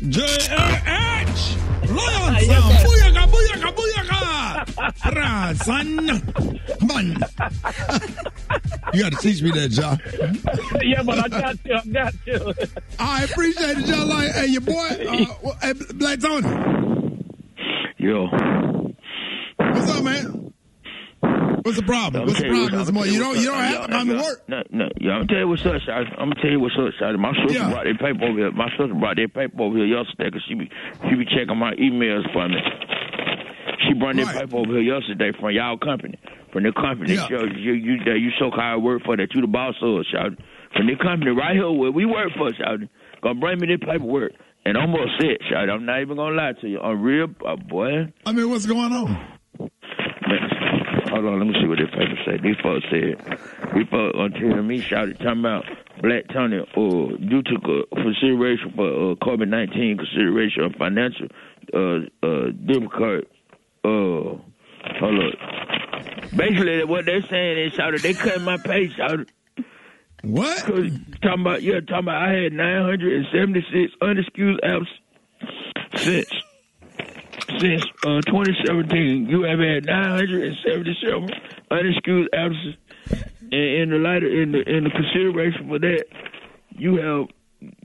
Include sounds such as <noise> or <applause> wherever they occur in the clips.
JH! Lion sound! Booyaka, booyaka, booyaka! Right, son. Come on. you got to teach me that, John. yeah, but I got to. I got to. <laughs> I appreciate it, John. Like, hey, your boy, uh, well, <laughs> hey, Black Tony. Yo. What's up, man? What's the problem? What's the problem this morning? You don't, you don't have to come to work. No, no. Yeah, I'm gonna tell you what's up, Shotty. I'm gonna tell you what's up, Shotty. My sister Yeah. brought their paper over here. My sister brought their paper over here yesterday because she be she be checking my emails for me. She brought their paper over here yesterday from y'all company, from the company. Yeah. You, you, you, that you so called work for that you the boss of, Shotty. From the company right here where we work for, Shotty. Gonna bring me this paperwork. And I'm gonna it, Shotty. I'm not even gonna lie to you. I'm real, uh, boy. I mean, what's going on? Hold on, let me see what this paper say. These folks said, these folks on telling me shouted talking about Black Tony uh, due to co- consideration for uh, COVID nineteen consideration of financial uh uh difficult uh hold up. Basically, what they're saying is shouted they cut my pay shouted. What? Talking about yeah, talking about I had nine hundred and seventy six unexcused abs since uh, 2017, you have had 977 unexcused absences. And in the light of, in the in the consideration for that, you have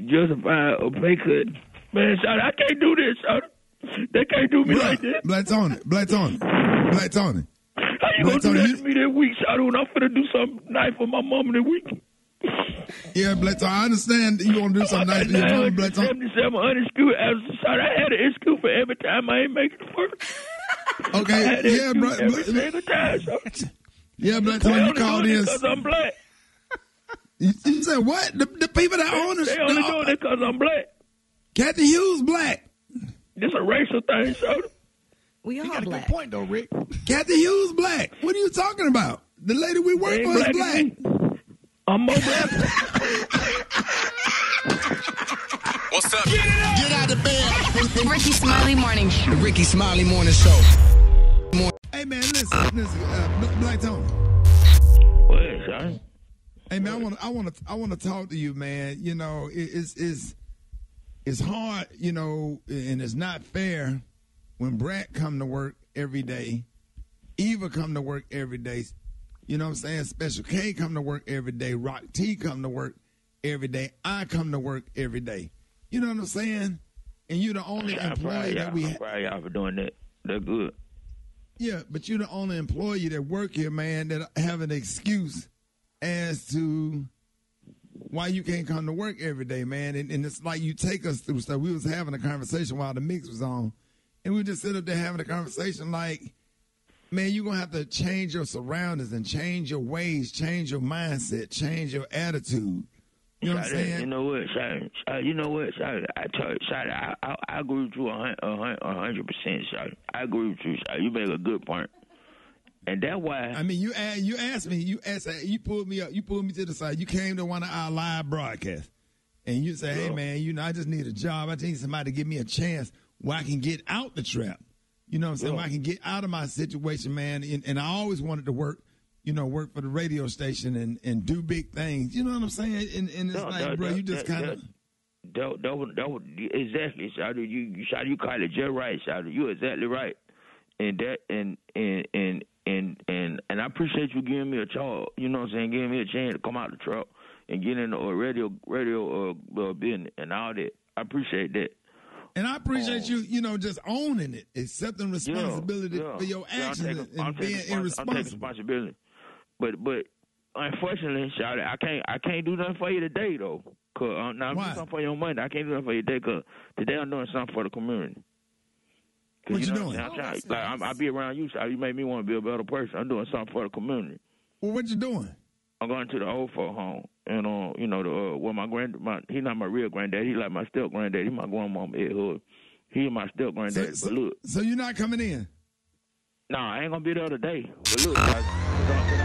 justified a pay cut. Man, shout I can't do this. Shout They can't do me like that. Black Tony. Black Tony. Black Tony. How you Black gonna do that to me that week, shout when I'm finna do something nice for my mama that week? Yeah, Black Tony. I understand you want to do oh, something nice for your mama, Black Tony. 77 unexcused absences. Shout I had an excuse for every time I ain't making it work. <laughs> Okay, had an yeah, excuse bro. every single time. shout. Yeah, Black They Tony, you only called doing in. it 'cause I'm black. You, you said what? The, the people that own They only the, doing it because I'm black. Cathy Hughes black. This a racial thing, so We all black. a Good point, though, Rick. Cathy Hughes black. What are you talking about? The lady we work ain't for is black black. as I'm more black. What's up? Get out of bed. Rickey Smiley Morning Show. The Rickey Smiley Morning Show. Hey man, listen, listen, uh, Black Tony. What, son? Hey man, I want to, I want to, I want to talk to you, man. You know, it, it's it's it's hard, you know, and it's not fair when Brett come to work every day, Eva come to work every day. You know what I'm saying? Special K come to work every day. Rock T come to work every day. I come to work every day. You know what I'm saying? And you're the only employee that we I'm have. proud of y'all for doing that. They're good. Yeah, but you're the only employee that work here, man, that have an excuse as to why you can't come to work every day, man. And, and it's like you take us through stuff. We was having a conversation while the mix was on, and we just sit up there having a conversation like, man, you're gonna have to change your surroundings and change your ways, change your mindset, change your attitude. You know what I'm saying? You know what, shot, shot, you know what, shot, I told shot, I, I, I agree with you a hun- a hun- a hundred percent, shot. I agree with you. You make a good point. and that's why. I mean, you a- you asked me, you asked, you pulled me up, you pulled me to the side. You came to one of our live broadcasts, and you say, "Hey, man, you know, I just need a job. I just need somebody to give me a chance where I can get out the trap. You know what I'm saying? Yeah. Where I can get out of my situation, man. And, and I always wanted to work, you know, work for the radio station and, and do big things. You know what I'm saying? And, and it's No, like, no, bro, no, you just kind of. That, that, that, exactly, shot. You, you, shot. You call it just right, shot. You exactly right, and that, and and and and and and I appreciate you giving me a chance. You know what I'm saying? Giving me a chance to come out the truck and get in the uh, radio radio uh, uh, business and all that. I appreciate that. And I appreciate you, you know, just owning it, accepting responsibility Yeah, for your yeah. Yeah, I'm actions taking- and, I'm and taking being respons- I'm taking irresponsible. responsibility. But but unfortunately, Shawty, I can't I can't do nothing for you today though. Cause uh, now I'm Why? doing something for your on Monday. I can't do nothing for you today because today I'm doing something for the community. What you know doing? I'm saying? I'm trying, like, I'm, I be around you, so you make me want to be a better person. I'm doing something for the community. Well, what you doing? I'm going to the old folk home, and uh, you know, the uh, well, my grand, my he not my real granddad. He's like my step granddad. He's my grandmama Ed Hood. He my step So, granddad. so, but look, so you're not coming in? nah, I ain't gonna be there today. But look, guys, 'cause I- 'cause